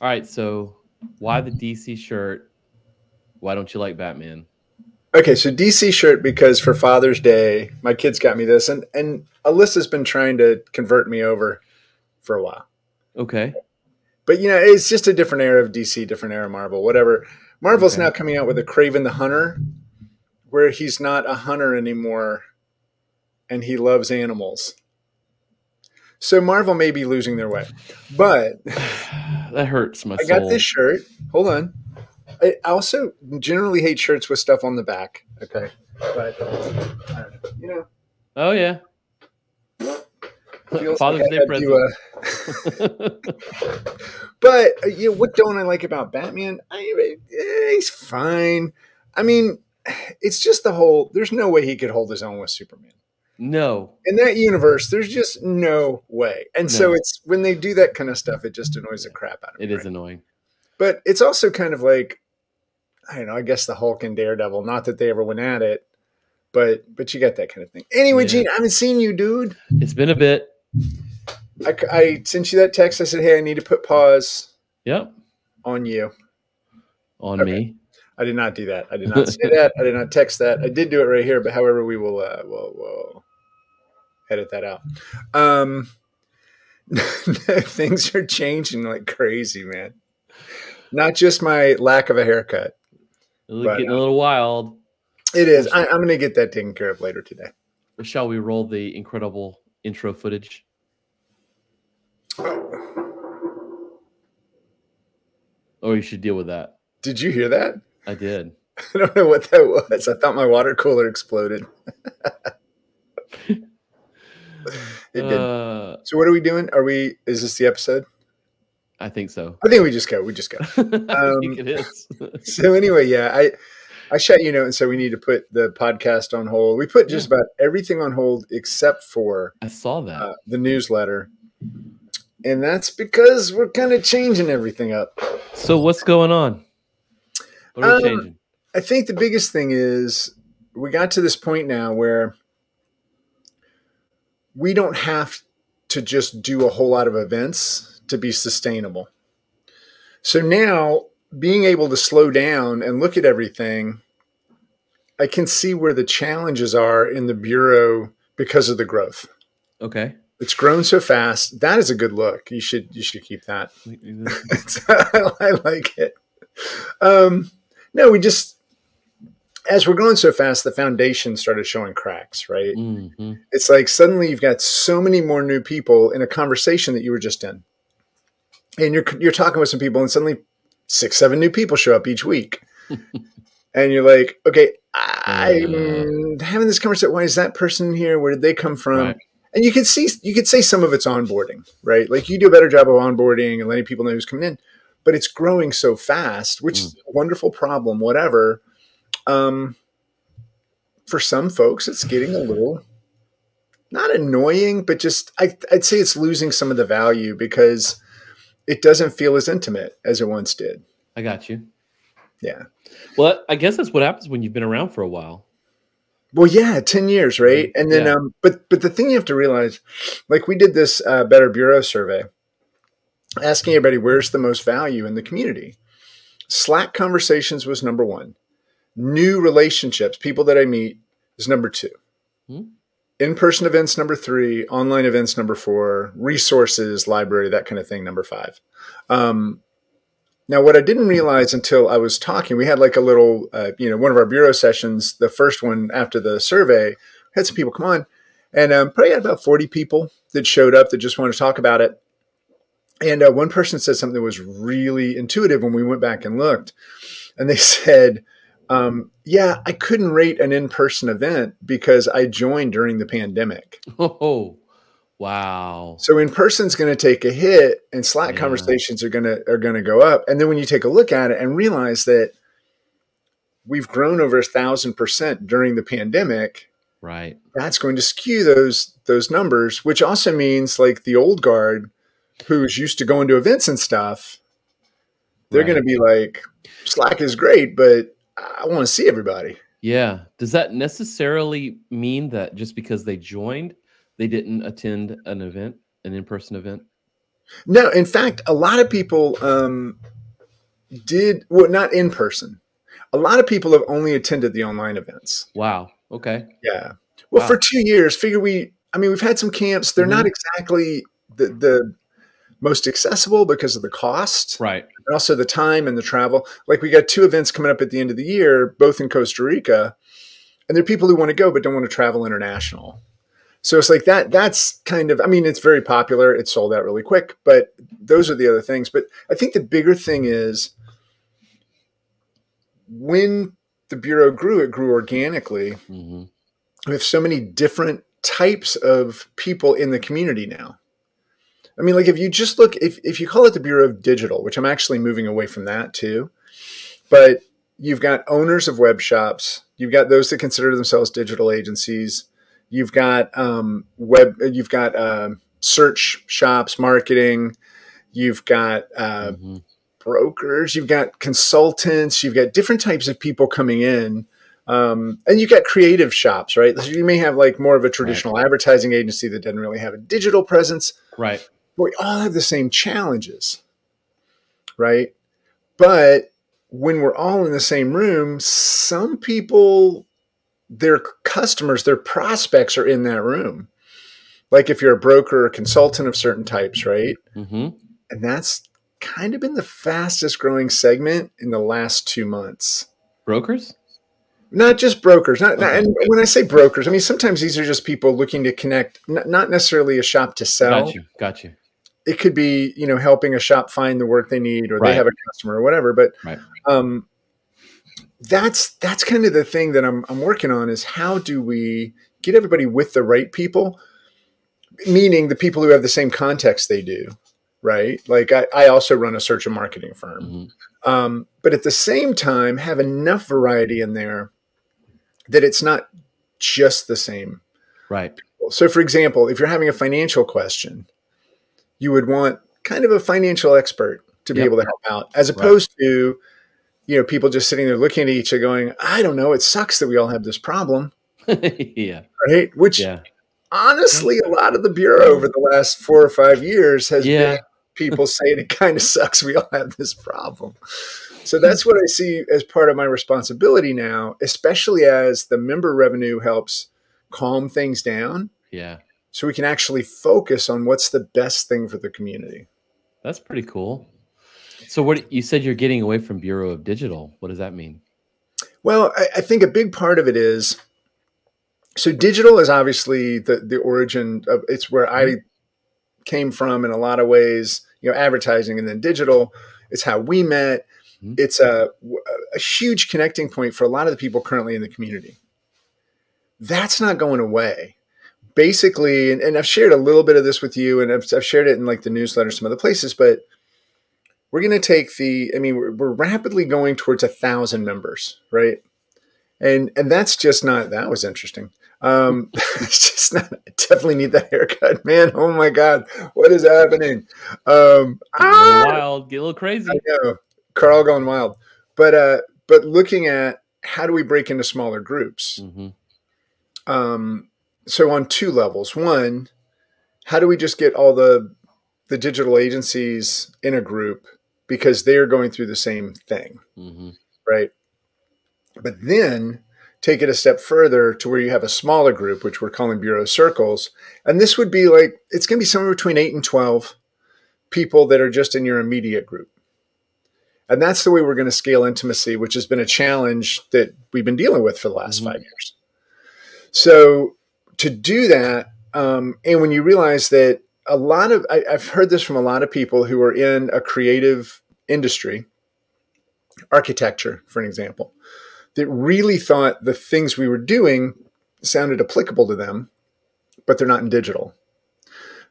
All right, so why the DC shirt? Why don't you like Batman? Okay, so DC shirt because for Father's Day, my kids got me this, and and Alyssa's been trying to convert me over for a while. Okay. But you know, it's just a different era of DC, different era of Marvel, whatever. Marvel's Okay. now coming out with a Kraven the Hunter, where he's not a hunter anymore, and he loves animals. So Marvel may be losing their way, but that hurts my I soul. got this shirt. Hold on. I also generally hate shirts with stuff on the back. Okay, but know. you know, Oh yeah. Father's like Day present. to, uh, But you know, what don't I like about Batman? I, eh, he's fine. I mean, it's just the whole. There's no way he could hold his own with Superman no. in that universe. There's just no way. And so it's when they do that kind of stuff, it just annoys the crap out of me. It is right? annoying. But it's also kind of like, I don't know. I guess the Hulk and Daredevil. Not that they ever went at it, but but you get that kind of thing. Anyway, Yeah. Gene, I haven't seen you, dude. It's been a bit. I, I sent you that text. I said, hey, I need to put pause Yep. on you. On Okay. me. I did not do that. I did not say that. I did not text that. I did do it right here, but however, we will uh, we'll, we'll edit that out. Um, things are changing like crazy, man. Not just my lack of a haircut. It's But, getting a little wild. It is. I, I'm going to get that taken care of later today. Shall we roll the incredible intro footage? Or you should deal with that. Did you hear that? I did. I don't know what that was. I thought my water cooler exploded. it did. Uh, So what are we doing? Are we? Is this the episode? I think so. I think we just go. We just go. I Um, think it is. so anyway, yeah, I I shut you note and said we need to put the podcast on hold. We put just about everything on hold except for I saw that. uh, the newsletter, and that's because we're kind of changing everything up. so what's going on? What are we Um, changing? I think the biggest thing is we got to this point now where we don't have to just do a whole lot of events to be sustainable. So now being able to slow down and look at everything, I can see where the challenges are in the bureau because of the growth. Okay. It's grown so fast. That is a good look. You should you should keep that. I like it. Um, no, we just as we're going so fast, the foundation started showing cracks. Right? hmm It's like suddenly you've got so many more new people in a conversation that you were just in, and you're you're talking with some people, and suddenly six, seven new people show up each week, and you're like, okay, I'm having this conversation. Why is that person here? Where did they come from? Right. And you could see, you could say some of it's onboarding, right? Like you do a better job of onboarding and letting people know who's coming in, but it's growing so fast, which is a wonderful problem, whatever. Um, for some folks, it's getting a little not annoying, but just I, I'd say it's losing some of the value because it doesn't feel as intimate as it once did. I got you. Yeah. Well, I guess that's what happens when you've been around for a while. Well, yeah, ten years, right? And then, Yeah. um, but but the thing you have to realize, like we did this uh, Better Bureau survey, asking everybody where's the most value in the community. Slack conversations was number one. New relationships, people that I meet, is number two. Hmm. In-person events number three. Online events number four. Resources, library, that kind of thing number five. Um, now, what I didn't realize until I was talking, we had like a little, uh, you know, one of our bureau sessions, the first one after the survey, had some people come on, and um, probably had about 40 people that showed up that just wanted to talk about it. And uh, one person said something that was really intuitive when we went back and looked. And they said, um, Yeah, I couldn't rate an in person event because I joined during the pandemic. Oh, wow. So in person's going to take a hit, and Slack Yeah. conversations are going to are going to go up. And then when you take a look at it and realize that we've grown over a thousand percent during the pandemic, Right. that's going to skew those those numbers. Which also means like the old guard, who's used to going to events and stuff, they're Right. going to be like, Slack is great, but I want to see everybody. Yeah. Does that necessarily mean that just because they joined, they didn't attend an event, an in person event? No, in fact, a lot of people um, did well, not in person. A lot of people have only attended the online events. Wow. Okay. Yeah. Well, Wow. for two years, figure we. I mean, we've had some camps. They're not Mhm. exactly the the most accessible because of the cost Right. and also the time and the travel. Like we got two events coming up at the end of the year, both in Costa Rica, and there are people who want to go but don't want to travel international. So it's like that. That's kind of. I mean, it's very popular. It sold out really quick, but those are the other things. But I think the bigger thing is when the bureau grew, it grew organically. hmm We have so many different types of people in the community now. I mean, like if you just look, if, if you call it the Bureau of Digital, which I'm actually moving away from that too, but you've got owners of web shops, you've got those that consider themselves digital agencies, you've got um, web, you've got um search shops, marketing, you've got uh, hmm brokers, you've got consultants, you've got different types of people coming in. Um, and you've got creative shops, right? So you may have like more of a traditional advertising agency that doesn't really have a digital presence, Right. But we all have the same challenges, right? But when we're all in the same room, some people, their customers, their prospects are in that room. Like if you're a broker or consultant of certain types, right? hmm and that's kind of been the fastest growing segment in the last two months. Brokers. Not just brokers, not, not- and when I say brokers, I mean sometimes these are just people looking to connect, n- not necessarily a shop to sell. Got you. Got you. It could be you know helping a shop find the work they need, or Right. they have a customer or whatever. But Right. um, that's that's kind of the thing that I'm I'm working on is how do we get everybody with the right people, meaning the people who have the same context they do, right? Like I, I also run a search and marketing firm. hmm um, but at the same time have enough variety in there that it's not just the same Right. so for example if you're having a financial question you would want kind of a financial expert to be Yep. able to help out as Right. opposed to you know people just sitting there looking at each other going i don't know it sucks that we all have this problem yeah. right which Yeah. honestly a lot of the bureau over the last four or five years has Yeah. been people saying it kind of sucks we all have this problem so hmm. that's what i see as part of my responsibility now especially as the member revenue helps calm things down Yeah. So we can actually focus on what's the best thing for the community That's pretty cool. So what you said you're getting away from Bureau of Digital. What does that mean? well i, I think a big part of it is so digital is obviously the the origin of it's where i came from in a lot of ways you know advertising and then digital it's how we met Mhm. it's a, a huge connecting point for a lot of the people currently in the community that's not going away basically and, and i've shared a little bit of this with you and I've, I've shared it in like the newsletter some other places but we're going to take the i mean we're, we're rapidly going towards a thousand members right and and that's just not that was interesting um it's just not I definitely need that haircut man oh my god what is happening um Get ah! wild. Get a little crazy. I know. Carl going wild. But uh but looking at how do we break into smaller groups? hmm Um so on two levels. One, how do we just get all the the digital agencies in a group because they're going through the same thing, hmm right? But then take it a step further to where you have a smaller group, which we're calling bureau circles. And this would be like it's gonna be somewhere between eight and twelve people that are just in your immediate group. And that's the way we're going to scale intimacy, which has been a challenge that we've been dealing with for the last Mhm. five years. So to do that, um, and when you realize that a lot of, I, I've heard this from a lot of people who are in a creative industry, architecture, for an example, that really thought the things we were doing sounded applicable to them, but they're not in digital.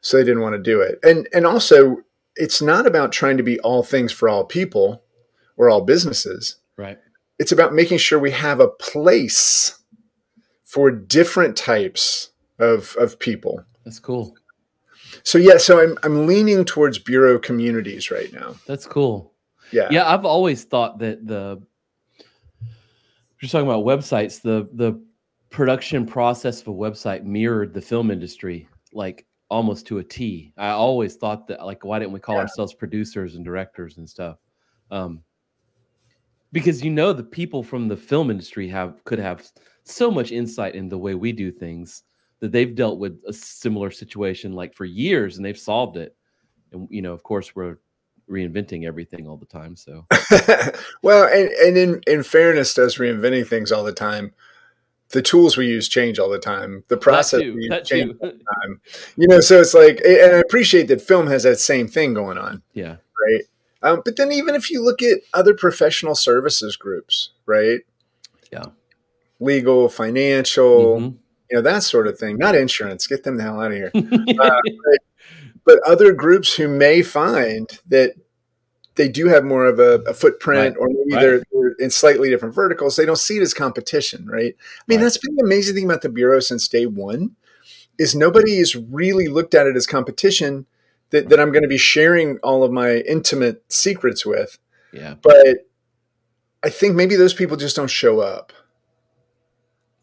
So they didn't want to do it. And and also it's not about trying to be all things for all people or all businesses. Right. It's about making sure we have a place for different types of, of people. That's cool. So yeah, so I'm I'm leaning towards bureau communities right now. That's cool. Yeah. Yeah, I've always thought that the just talking about websites, the the production process of a website mirrored the film industry. Like almost to a T. I always thought that like why didn't we call Yeah. ourselves producers and directors and stuff? Um, because you know the people from the film industry have could have so much insight in the way we do things that they've dealt with a similar situation like for years and they've solved it. And you know, of course, we're reinventing everything all the time. So well, and, and in, in fairness to us reinventing things all the time, the tools we use change all the time. The process too, we use change all the time. You know, so it's like, and I appreciate that film has that same thing going on, yeah, right? Um, but then even if you look at other professional services groups, right? Yeah. Legal, financial, Mhm. you know, that sort of thing. Not insurance. Get them the hell out of here. Mm-hmm. Uh, but, but other groups who may find that they do have more of a, a footprint Right. or maybe Right. they're, they're in slightly different verticals, they don't see it as competition, right? I mean, Right. that's been the amazing thing about the Bureau since day one is nobody has really looked at it as competition that, that I'm going to be sharing all of my intimate secrets with. yeah, But I think maybe those people just don't show up.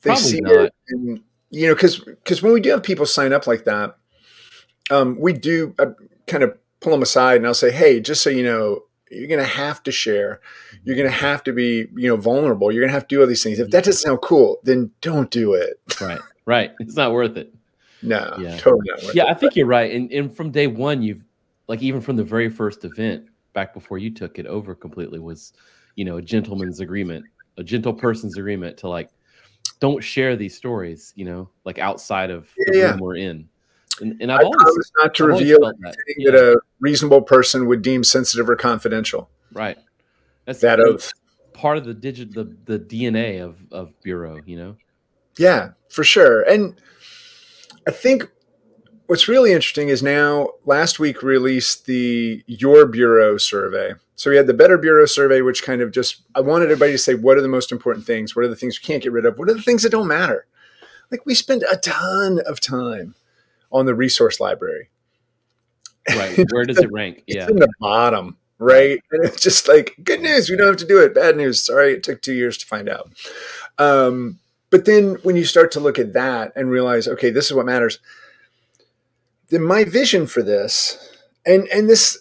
They Probably see not. it, and, you know, because because when we do have people sign up like that, um, we do uh, kind of pull them aside, and I'll say, "Hey, just so you know, you're going to have to share. You're going to have to be, you know, vulnerable. You're going to have to do all these things. If that doesn't sound cool, then don't do it. right, right. It's not worth it. No, Yeah. totally not. worth Yeah, it. I think you're right. And and from day one, you've like even from the very first event back before you took it over completely was, you know, a gentleman's agreement, a gentle person's agreement to like don't share these stories, you know, like outside of the Yeah, yeah. room we're in. And, and I I've always, promise not to I've reveal that. Yeah, that a reasonable person would deem sensitive or confidential. right. That's That oath. part of the digit the the DNA of of Bureau, you know. Yeah, for sure. And I think what's really interesting is now last week released the Your Bureau survey. So we had the Better Bureau survey, which kind of just I wanted everybody to say what are the most important things, what are the things we can't get rid of, what are the things that don't matter. Like we spend a ton of time on the resource library. Right. Where does it rank? It's Yeah. in the bottom, right? And it's just like good news, we don't have to do it. Bad news, sorry, it took two years to find out. Um, but then when you start to look at that and realize, okay, this is what matters, then my vision for this, and and this,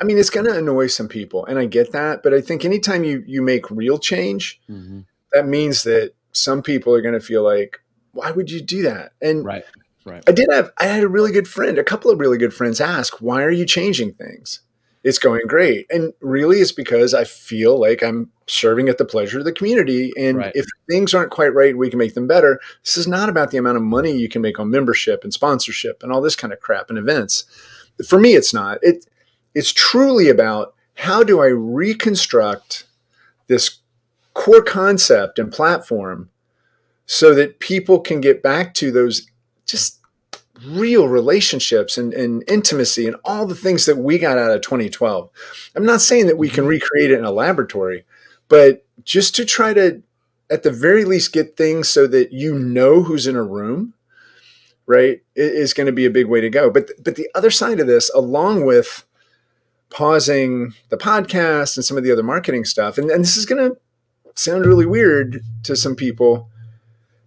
I mean, it's going to annoy some people, and I get that, but I think anytime you you make real change, Mhm. that means that some people are going to feel like, why would you do that? And Right. Right. I did have I had a really good friend, a couple of really good friends ask, "Why are you changing things?" It's going great. And really it's because I feel like I'm serving at the pleasure of the community and Right. if things aren't quite right, we can make them better. This is not about the amount of money you can make on membership and sponsorship and all this kind of crap and events. For me it's not. It it's truly about how do I reconstruct this core concept and platform so that people can get back to those just real relationships and, and intimacy and all the things that we got out of 2012. I'm not saying that we can mm-hmm. recreate it in a laboratory, but just to try to, at the very least, get things so that you know who's in a room, right, is going to be a big way to go. But but the other side of this, along with pausing the podcast and some of the other marketing stuff, and, and this is going to sound really weird to some people,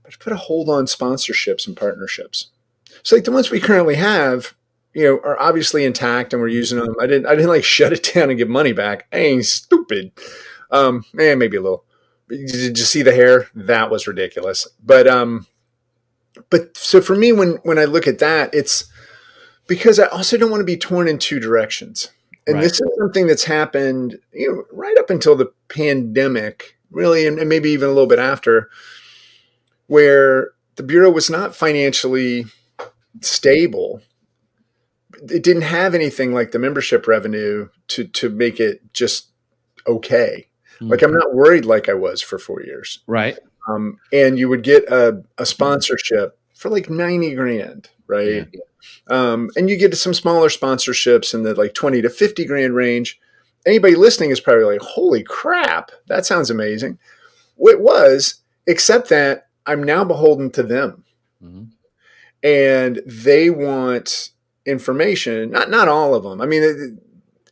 but put a hold on sponsorships and partnerships. So like the ones we currently have, you know, are obviously intact and we're using them. I didn't I didn't like shut it down and give money back. I ain't stupid. Um, maybe a little. Did you see the hair? That was ridiculous. But um, but so for me, when when I look at that, it's because I also don't want to be torn in two directions. And Right. this is something that's happened, you know, right up until the pandemic, really, and, and maybe even a little bit after, where the bureau was not financially stable. It didn't have anything like the membership revenue to to make it just okay. Like I'm not worried like I was for four years. Right. Um, and you would get a, a sponsorship for like 90 grand, right? Um, and you get some smaller sponsorships in the like 20 to 50 grand range. Anybody listening is probably like, holy crap, that sounds amazing. It was, except that I'm now beholden to them Mhm. and they want information. Not not all of them. I mean,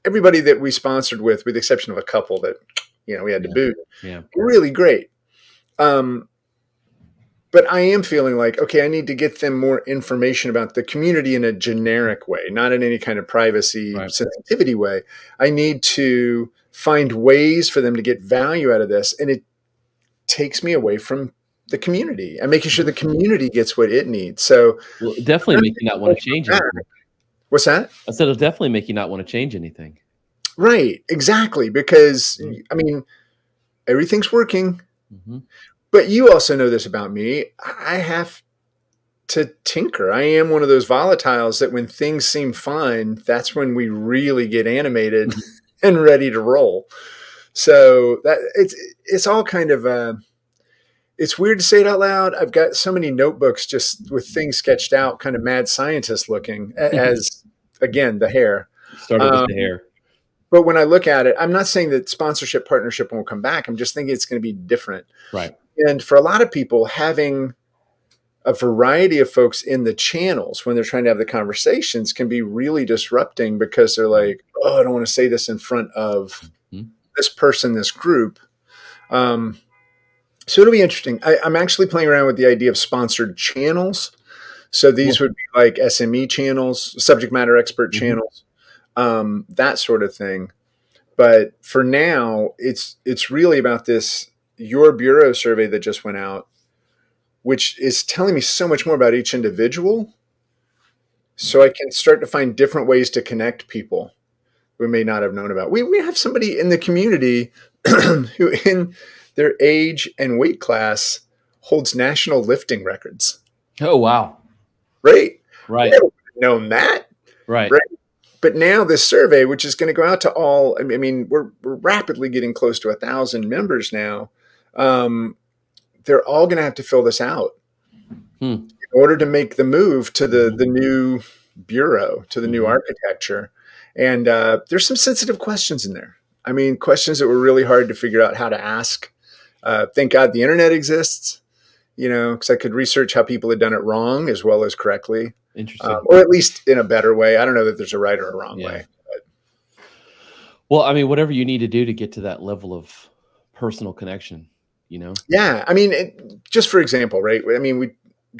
everybody that we sponsored with, with the exception of a couple that you know we had to Yeah. boot, Yeah. really great. Um, but I am feeling like, okay, I need to get them more information about the community in a generic way, not in any kind of privacy right. sensitivity way. I need to find ways for them to get value out of this. And it takes me away from the community and making sure the community gets what it needs. So well, definitely make you not want to change anything. What's that? I said it'll definitely make you not want to change anything. Right, exactly. Because mm-hmm. I mean, everything's working. Mm-hmm. But you also know this about me. I have to tinker. I am one of those volatiles that when things seem fine, that's when we really get animated and ready to roll. So that it's it's all kind of uh, it's weird to say it out loud. I've got so many notebooks just with things sketched out, kind of mad scientist looking. As again, the hair started um, with the hair. But when I look at it, I'm not saying that sponsorship partnership won't come back. I'm just thinking it's going to be different. Right. And for a lot of people, having a variety of folks in the channels when they're trying to have the conversations can be really disrupting because they're like, oh, I don't want to say this in front of mm-hmm. this person, this group. Um, so it'll be interesting. I, am actually playing around with the idea of sponsored channels. So these would be like SME channels, subject matter expert mm-hmm. channels, um, that sort of thing. But for now, it's it's really about this your bureau survey that just went out, which is telling me so much more about each individual. So I can start to find different ways to connect people we may not have known about. We, we have somebody in the community who, in their age and weight class, holds national lifting records. Oh, wow. Right. Right. known that. Right. right. But now this survey, which is going to go out to all, I mean, we're, we're rapidly getting close to a thousand members now um, they're all going to have to fill this out hmm. in order to make the move to the the new bureau to the new mm-hmm. architecture. And uh, there's some sensitive questions in there. I mean, questions that were really hard to figure out how to ask. Uh, thank God the internet exists, you know, because I could research how people had done it wrong as well as correctly. Interesting. Um, or at least in a better way. I don't know that there's a right or a wrong yeah. way. But. Well, I mean, whatever you need to do to get to that level of personal connection, you know? Yeah. I mean, it, just for example, right? I mean, we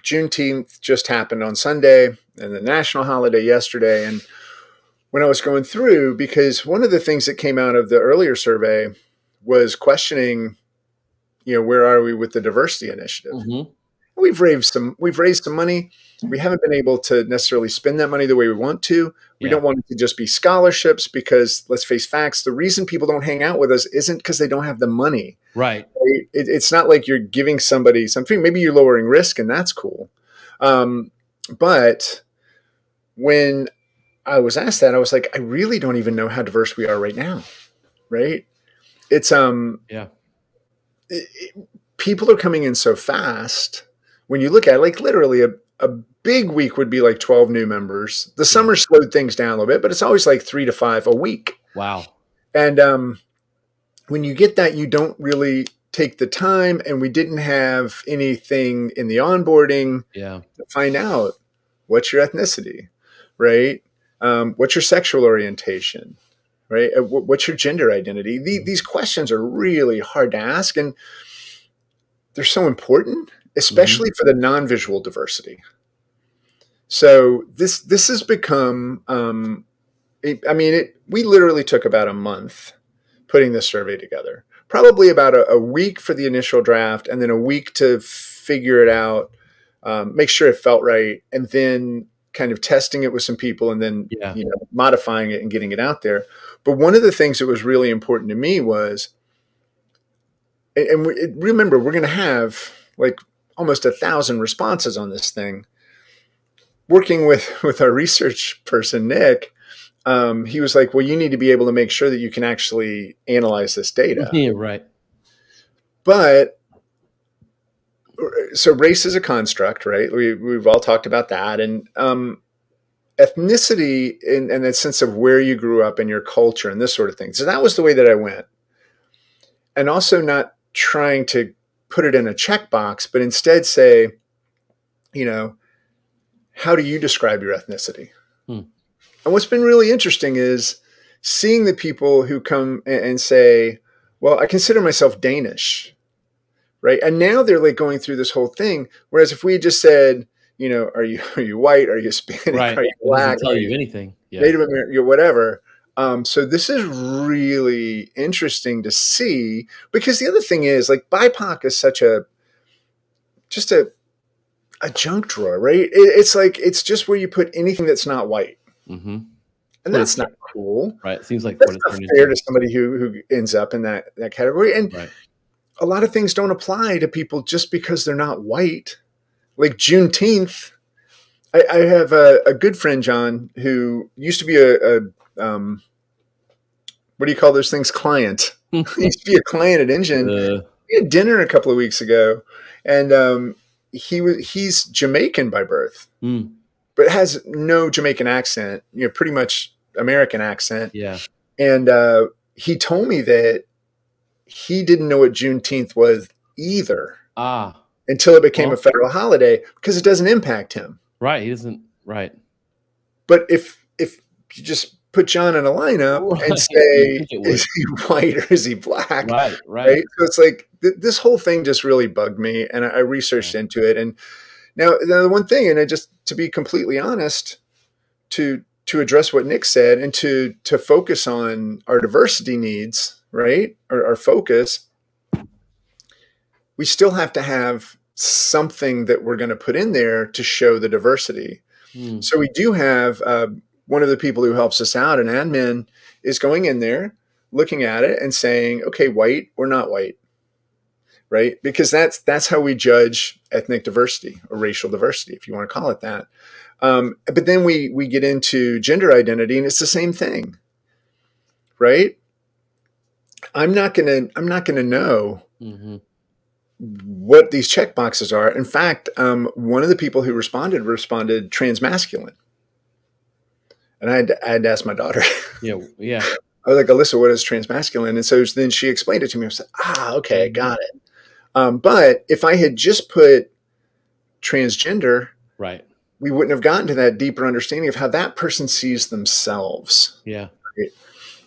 Juneteenth just happened on Sunday and the national holiday yesterday. And when I was going through, because one of the things that came out of the earlier survey was questioning, you know, where are we with the diversity initiative? Mm-hmm. We've raised some we've raised some money. We haven't been able to necessarily spend that money the way we want to. We yeah. don't want it to just be scholarships because let's face facts, the reason people don't hang out with us isn't because they don't have the money. Right. It, it's not like you're giving somebody something. Maybe you're lowering risk and that's cool. Um, but when I was asked that, I was like, I really don't even know how diverse we are right now. Right. It's um yeah. It, it, people are coming in so fast when you look at it, like literally a, a big week would be like 12 new members. The summer slowed things down a little bit, but it's always like three to five a week. Wow. And um, when you get that, you don't really take the time, and we didn't have anything in the onboarding yeah. to find out what's your ethnicity, right? Um, what's your sexual orientation, right? Uh, what's your gender identity? The, these questions are really hard to ask, and they're so important especially mm-hmm. for the non-visual diversity. So this this has become. Um, it, I mean, it. We literally took about a month putting this survey together. Probably about a, a week for the initial draft, and then a week to figure it out, um, make sure it felt right, and then kind of testing it with some people, and then yeah. you know modifying it and getting it out there. But one of the things that was really important to me was, and, and we, remember, we're going to have like almost a thousand responses on this thing. Working with with our research person Nick, um, he was like, "Well, you need to be able to make sure that you can actually analyze this data." Yeah, right. But so race is a construct, right? We we've all talked about that, and um, ethnicity and, and that sense of where you grew up and your culture and this sort of thing. So that was the way that I went, and also not trying to put it in a checkbox, but instead say, you know, how do you describe your ethnicity? Hmm. And what's been really interesting is seeing the people who come and say, well, I consider myself Danish, right? And now they're like going through this whole thing. Whereas if we just said, you know, are you are you white? Are you Hispanic? Right. Are you black? tell you anything. Yeah. Native American, whatever. Um, so this is really interesting to see because the other thing is like BIPOC is such a just a a junk drawer, right? It, it's like it's just where you put anything that's not white, hmm and Well, that's not cool. Right. It Seems like That's not fair to somebody who who ends up in that that category. And Right. a lot of things don't apply to people just because they're not white. Like Juneteenth, I, I have a, a good friend John who used to be a, a um, what do you call those things? Client. he used to be a client at nGen. Uh, We had dinner a couple of weeks ago, and um, he was he's Jamaican by birth, mm, but has no Jamaican accent. You know, pretty much American accent. yeah. And uh, he told me that he didn't know what Juneteenth was either Ah. until it became Well- a federal holiday because it doesn't impact him. Right. He doesn't. Right. But if if you just put John in a lineup Right. and say, You think it would. is he white or is he black? Right. Right. Right. So it's like th- this whole thing just really bugged me, and I, I researched into it. And now, the one thing, and I just to be completely honest, to to address what Nick said, and to to focus on our diversity needs, right, or our focus, we still have to have something that we're going to put in there to show the diversity. Mm, So we do have uh, one of the people who helps us out, an admin, is going in there, looking at it, and saying, "Okay, white or not white," right? Because that's that's how we judge ethnic diversity or racial diversity, if you want to call it that. Um, but then we we get into gender identity, and it's the same thing, right? I'm not gonna I'm not gonna know hmm what these check boxes are. In fact, um, one of the people who responded responded transmasculine. And I had, to, I had to ask my daughter. Yeah. Yeah. I was like, Alyssa, what is transmasculine? And so then she explained it to me. I like, ah, okay, I got it. Um, but if I had just put transgender, Right. we wouldn't have gotten to that deeper understanding of how that person sees themselves Yeah.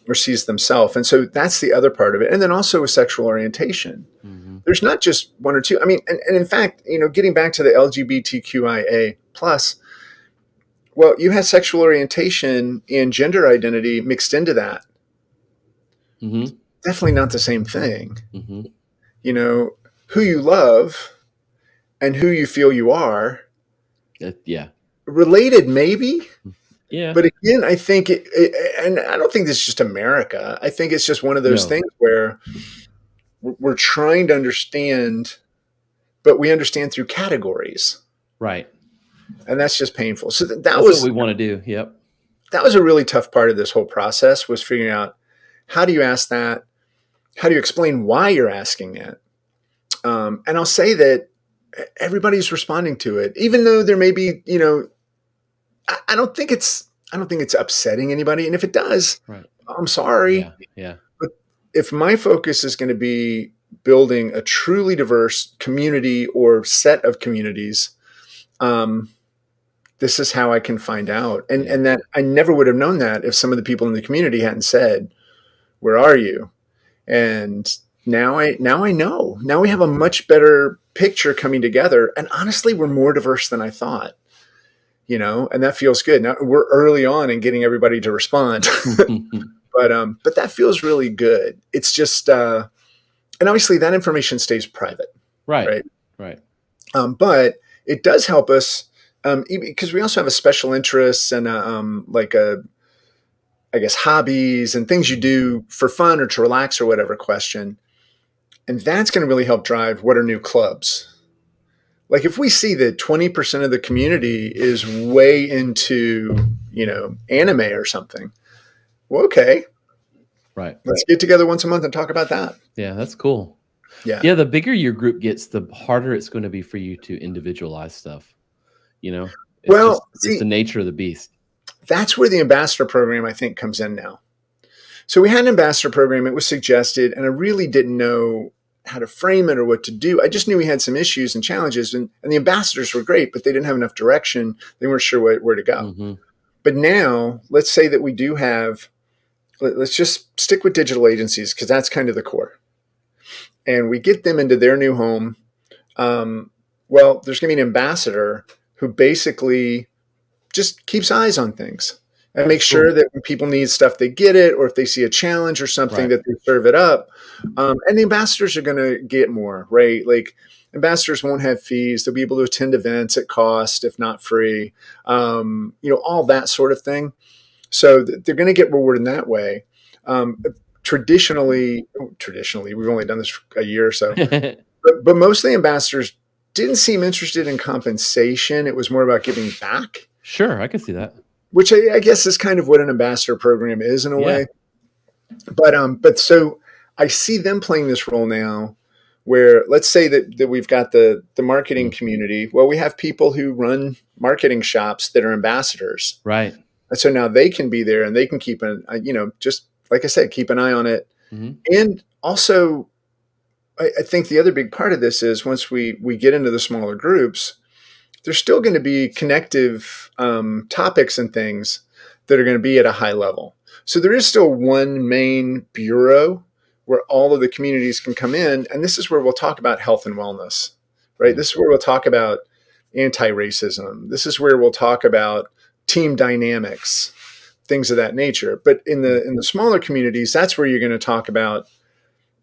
or sees themselves. And so that's the other part of it. And then also with sexual orientation. hmm there's not just one or two. I mean, and, and in fact, you know, getting back to the LGBTQIA plus, well, you have sexual orientation and gender identity mixed into that. hmm Definitely not the same thing. hmm You know, who you love and who you feel you are Uh, yeah. related, maybe. Yeah. But again, I think, it, it, and I don't think this is just America. I think it's just one of those No. things where we're trying to understand, but we understand through categories. right. And that's just painful. So th- that That's was what we want to do. Yep. that was a really tough part of this whole process was figuring out how do you ask that, how do you explain why you're asking it, um, and I'll say that everybody's responding to it, even though there may be you know, I, I don't think it's I don't think it's upsetting anybody, and if it does, Right. I'm sorry. Yeah. Yeah. If my focus is going to be building a truly diverse community or set of communities, um, this is how I can find out. And and that I never would have known that if some of the people in the community hadn't said, "Where are you?" And now I now I know. Now we have a much better picture coming together. And honestly, we're more diverse than I thought. You know, and that feels good. Now we're early on in getting everybody to respond. but um but that feels really good. It's just uh and obviously that information stays private. right. Right. Right. Um, but it does help us um, because we also have a special interests and a, um, like a, I guess, hobbies and things you do for fun or to relax or whatever question. And that's going to really help drive what are new clubs. Like if we see that 20% of the community is way into, you know, anime or something, well, okay, Right. let's get together once a month and talk about that. Yeah. That's cool. Yeah. Yeah. The bigger your group gets, the harder it's going to be for you to individualize stuff. You know, it's Well, just- it's see- the nature of the beast. that's where the ambassador program I think comes in now. So we had an ambassador program. It was suggested, and I really didn't know how to frame it or what to do. I just knew we had some issues and challenges, and, and the ambassadors were great, but they didn't have enough direction. They weren't sure where, where to go. hmm But now, let's say that we do have. Let, let's just stick with digital agencies because that's kind of the core. and we get them into their new home, um, well, there's going to be an ambassador who basically just keeps eyes on things and make sure that when people need stuff, they get it, or if they see a challenge or something, right. that they serve it up. Um, and the ambassadors are going to get more, right? Like ambassadors won't have fees; they'll be able to attend events at cost, if not free. Um, you know, all that sort of thing. So th- they're going to get rewarded in that way. Um, traditionally, traditionally, we've only done this for a year or so, but, but most of the ambassadors didn't seem interested in compensation. It was more about giving back. Sure, I can see that. Which I, I guess is kind of what an ambassador program is in a yeah. way. But um, but so I see them playing this role now where let's say that, that we've got the the marketing mm. community well we have people who run marketing shops that are ambassadors right and so now they can be there and they can keep an you know just like i said keep an eye on it mm-hmm. and also I, I, think the other big part of this is once we we get into the smaller groups there's still going to be connective um, topics and things that are going to be at a high level so there is still one main bureau where all of the communities can come in. And this is where we'll talk about health and wellness, right? This is where we'll talk about anti racism. This is where we'll talk about team dynamics, things of that nature. But in the in the smaller communities, that's where you're going to talk about,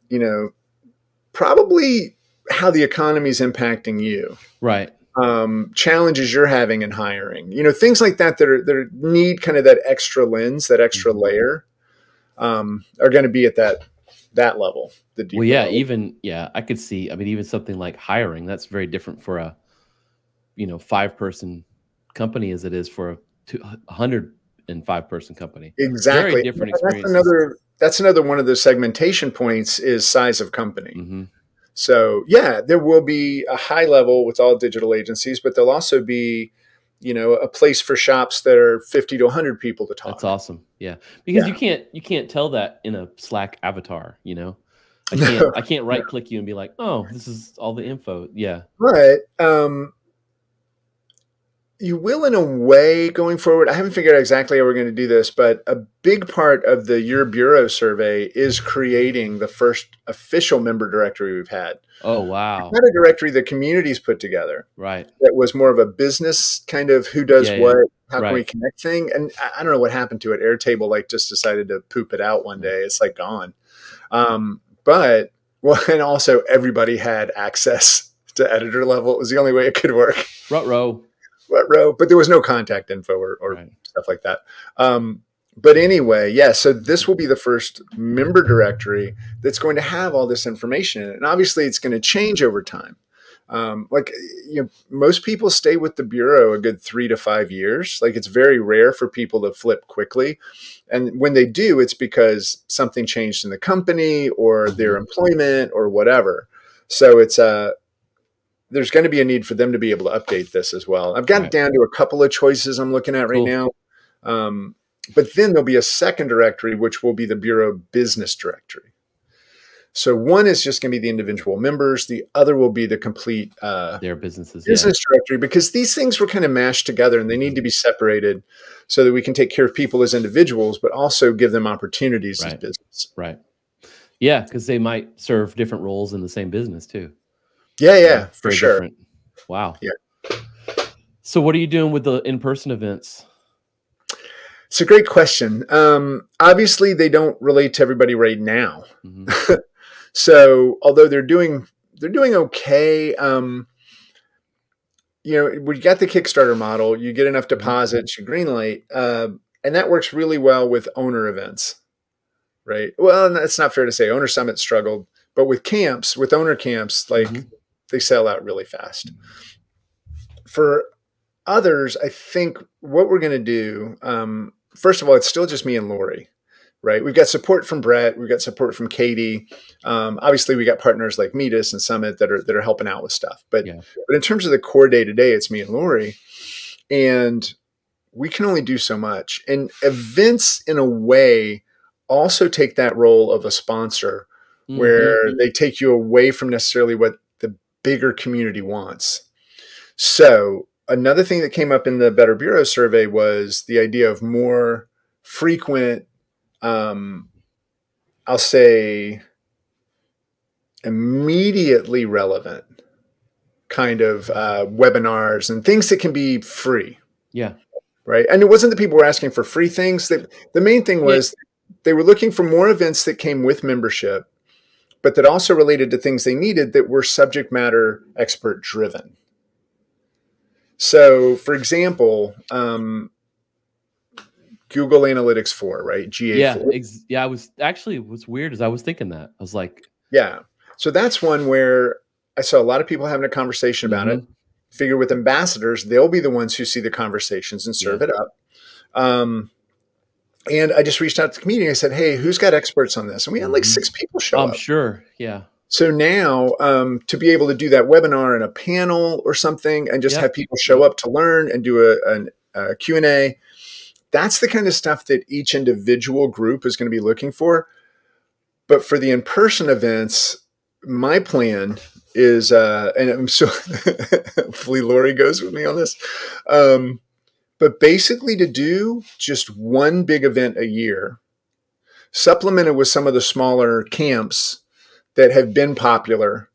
you know, probably how the economy is impacting you. Right. Um, challenges you're having in hiring, you know, things like that that, are, that need kind of that extra lens, that extra mm-hmm. layer, um, are going to be at that that level. The well, yeah, level. even yeah, I could see. I mean, even something like hiring that's very different for a you know five person company as it is for a two hundred and five person company. Exactly, very different yeah, That's another. That's another one of the segmentation points is size of company. Mm-hmm. So yeah, there will be a high level with all digital agencies, but there'll also be you know a place for shops that are 50 to 100 people to talk that's awesome yeah because yeah. you can't you can't tell that in a slack avatar you know i can't i can't right click you and be like oh this is all the info yeah right um you will in a way going forward. I haven't figured out exactly how we're going to do this, but a big part of the Your Bureau survey is creating the first official member directory we've had. Oh wow! We had a directory the communities put together, right? That was more of a business kind of who does yeah, what, yeah. how right. can we connect thing. And I don't know what happened to it. Airtable like just decided to poop it out one day. It's like gone. Um, but well, and also everybody had access to editor level. It was the only way it could work. Rut row what row? But there was no contact info or, or right. stuff like that. Um, but anyway, yeah, so this will be the first member directory that's going to have all this information in it. And obviously, it's going to change over time. Um, like, you know, most people stay with the Bureau a good three to five years. Like, it's very rare for people to flip quickly. And when they do, it's because something changed in the company or their mm-hmm. employment or whatever. So it's a, uh, there's going to be a need for them to be able to update this as well. I've gotten right. down to a couple of choices I'm looking at right cool. now. Um, but then there'll be a second directory, which will be the Bureau Business Directory. So one is just going to be the individual members. The other will be the complete uh, their businesses business yeah. directory because these things were kind of mashed together and they need to be separated so that we can take care of people as individuals, but also give them opportunities right. as business. Right. Yeah, because they might serve different roles in the same business too. Yeah, yeah, for sure. Different. Wow. Yeah. So, what are you doing with the in-person events? It's a great question. Um, obviously, they don't relate to everybody right now. Mm-hmm. so, although they're doing they're doing okay, um, you know, we got the Kickstarter model. You get enough mm-hmm. deposits, you greenlight, uh, and that works really well with owner events, right? Well, that's not fair to say. Owner Summit struggled, but with camps, with owner camps, like mm-hmm they sell out really fast. For others, I think what we're going to do, um, first of all, it's still just me and Lori, right? We've got support from Brett, we've got support from Katie. Um, obviously, we got partners like Meetus and Summit that are that are helping out with stuff. But yeah. but in terms of the core day to day, it's me and Lori, and we can only do so much. And events, in a way, also take that role of a sponsor, mm-hmm. where they take you away from necessarily what bigger community wants. So, another thing that came up in the Better Bureau survey was the idea of more frequent, um, I'll say, immediately relevant kind of uh, webinars and things that can be free. Yeah. Right. And it wasn't that people were asking for free things. That the main thing was yeah. they were looking for more events that came with membership, but that also related to things they needed that were subject matter expert driven. So, for example, um, Google Analytics 4, right? GA4. Yeah, ex- yeah. I was actually what's weird is I was thinking that I was like, yeah. So that's one where I saw a lot of people having a conversation about mm-hmm. it. Figure with ambassadors, they'll be the ones who see the conversations and serve yeah. it up. Um, and I just reached out to the community. I said, "Hey, who's got experts on this?" And we had like mm-hmm. six people show up. I'm sure, yeah. So now, um, to be able to do that webinar and a panel or something, and just have people show up to learn and do a, a, a Q and A, that's the kind of stuff that each individual group is going to be looking for. But for the in-person events, my plan is, uh, and I'm so hopefully Lori goes with me on this. Um, but basically, to do just one big event a year, supplemented with some of the smaller camps that have been popular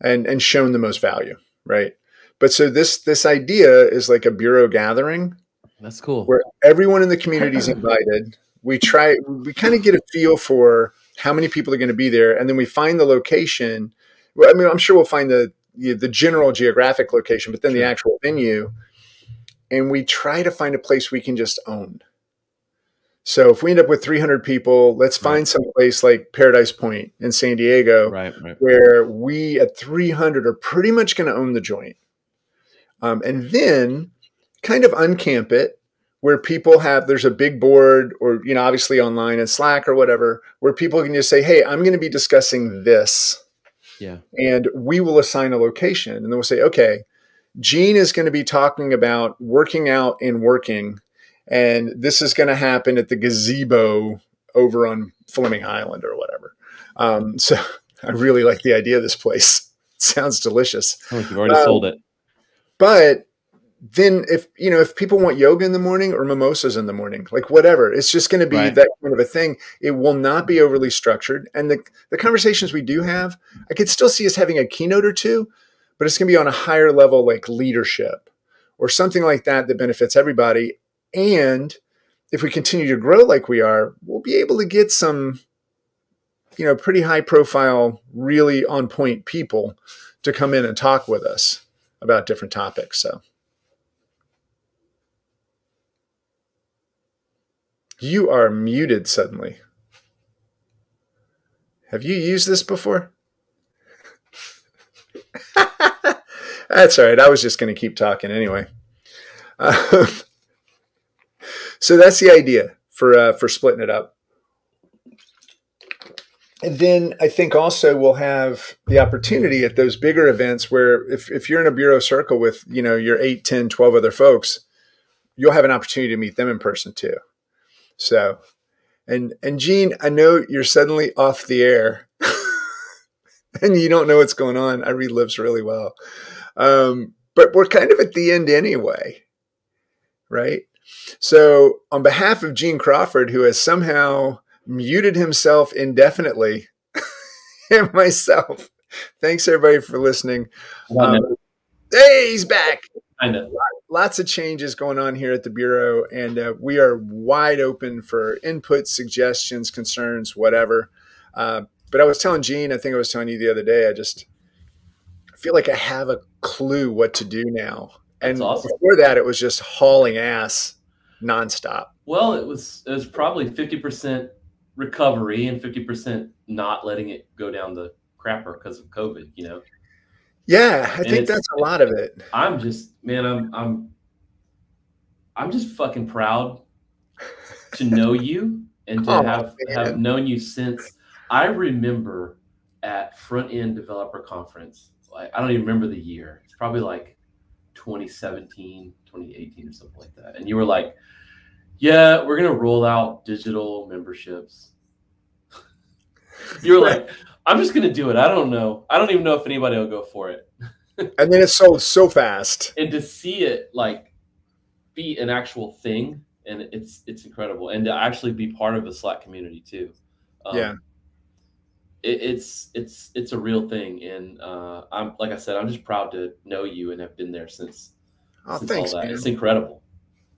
and and shown the most value, right? But so this this idea is like a bureau gathering. That's cool. Where everyone in the community is invited. We try we kind of get a feel for how many people are going to be there, and then we find the location. Well, I mean, I'm sure we'll find the the general geographic location, but then sure. the actual venue, and we try to find a place we can just own. So if we end up with 300 people, let's find right. some place like Paradise Point in San Diego, right, right. where we at 300 are pretty much going to own the joint, um, and then kind of uncamp it where people have there's a big board or you know obviously online and slack or whatever where people can just say hey i'm going to be discussing this yeah and we will assign a location and then we'll say okay gene is going to be talking about working out and working and this is going to happen at the gazebo over on fleming island or whatever. Um, so i really like the idea of this place. It sounds delicious. Oh, you've already um, sold it. but then if you know if people want yoga in the morning or mimosas in the morning like whatever it's just going to be right. that kind of a thing. It will not be overly structured and the, the conversations we do have i could still see us having a keynote or two but it's going to be on a higher level like leadership or something like that that benefits everybody and if we continue to grow like we are we'll be able to get some you know pretty high profile really on point people to come in and talk with us about different topics so You are muted suddenly. Have you used this before? that's all right. I was just going to keep talking anyway. Um, so that's the idea for uh, for splitting it up. And then I think also we'll have the opportunity at those bigger events where if, if you're in a bureau circle with, you know, your 8, 10, 12 other folks, you'll have an opportunity to meet them in person too. So, and and Gene, I know you're suddenly off the air, and you don't know what's going on. I read lips really well, um, but we're kind of at the end anyway, right? So, on behalf of Gene Crawford, who has somehow muted himself indefinitely, and myself, thanks everybody for listening. Um, hey, he's back. I know. Lots of changes going on here at the Bureau, and uh, we are wide open for input, suggestions, concerns, whatever. Uh, but I was telling Gene, I think I was telling you the other day, I just feel like I have a clue what to do now. and awesome. before that, it was just hauling ass nonstop. Well, it was it was probably fifty percent recovery and fifty percent not letting it go down the crapper because of COVID. You know. Yeah, I and think that's a lot of it. I'm just man, I'm I'm I'm just fucking proud to know you and to oh, have man. have known you since I remember at Front End Developer Conference. Like I don't even remember the year. It's probably like 2017, 2018 or something like that. And you were like, "Yeah, we're going to roll out digital memberships." you were like, I'm just gonna do it. I don't know. I don't even know if anybody will go for it. and then it sold so fast. And to see it like be an actual thing, and it's it's incredible. And to actually be part of a Slack community too. Um, yeah. It, it's it's it's a real thing, and uh, I'm like I said, I'm just proud to know you and have been there since. Oh, since thanks, all that. man. It's incredible.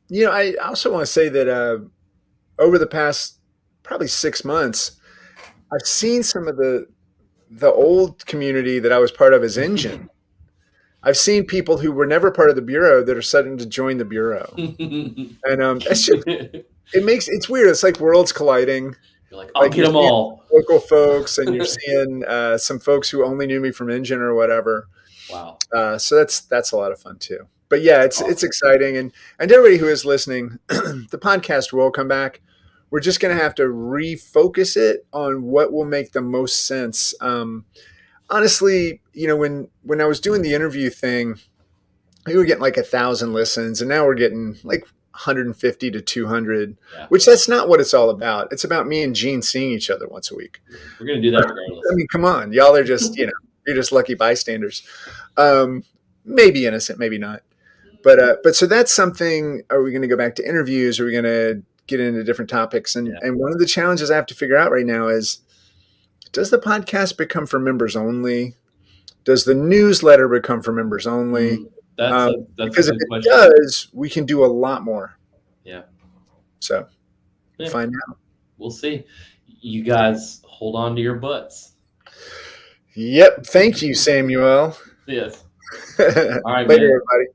You know, I also want to say that uh, over the past probably six months, I've seen some of the the old community that I was part of as nGen. I've seen people who were never part of the bureau that are starting to join the bureau, and um, it's just it makes it's weird. It's like worlds colliding. You're like, I'll Like, get them all. Local folks, and you're seeing uh, some folks who only knew me from nGen or whatever. Wow. Uh, so that's that's a lot of fun too. But yeah, it's it's exciting, and and everybody who is listening, the podcast will come back. We're just going to have to refocus it on what will make the most sense. Um, honestly, you know, when when I was doing the interview thing, we were getting like a thousand listens, and now we're getting like 150 to 200, Yeah. which that's not what it's all about. It's about me and Gene seeing each other once a week. We're gonna do that regardless. I mean, come on, y'all are just you know you're just lucky bystanders. Um, maybe innocent, maybe not. But uh, but so that's something. Are we going to go back to interviews? Are we going to get into different topics? And Yeah. and one of the challenges I have to figure out right now is, does the podcast become for members only? Does the newsletter become for members only? Mm, That's Um, a, that's because a if it question. does, we can do a lot more. Yeah. So Yeah. find out. We'll see. You guys hold on to your butts. Yep. Thank you, Samuel. Yes. Later, All right, man. everybody.